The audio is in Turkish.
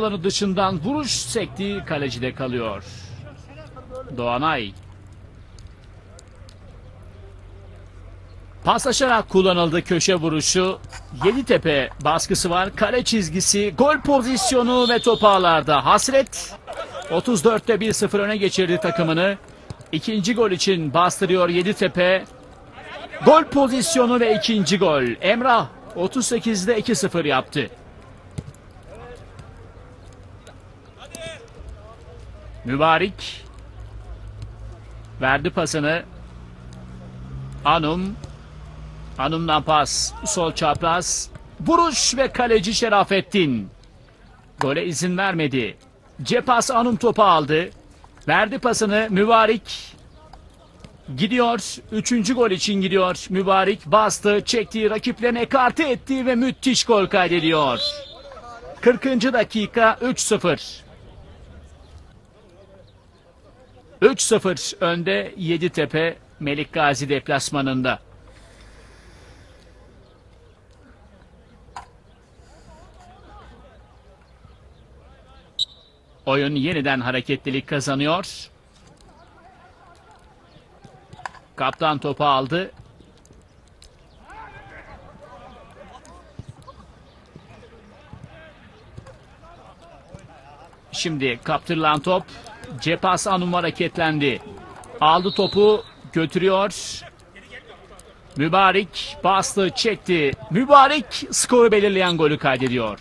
alanı dışından vuruş sektiği kalecide kalıyor. Doğanay. Paslaşarak kullanıldı köşe vuruşu. Yeditepe baskısı var. Kale çizgisi, gol pozisyonu ve top ağlarda. Hasret 34'te 1-0 öne geçirdi takımını. İkinci gol için bastırıyor Yeditepe. Gol pozisyonu ve ikinci gol. Emrah 38'de 2-0 yaptı. Mübarek verdi pasını. Anum Anum'dan pas. Sol çapraz. Vuruş ve kaleci Şerafettin. Gole izin vermedi. Cepas Anum topu aldı. Verdi pasını Mübarek. Gidiyor. Üçüncü gol için gidiyor. Mübarek bastı, çekti, rakiplerine ekarte etti ve müthiş gol kaydediyor. 40. dakika 3-0. 3-0 önde Yeditepe Melik Gazi deplasmanında. Oyun yeniden hareketlilik kazanıyor. Kaptan topu aldı. Şimdi kaptırılan top Cepas Anum hareketlendi. Aldı topu götürüyor. Mübarek bastı çekti. Mübarek skoru belirleyen golü kaydediyor.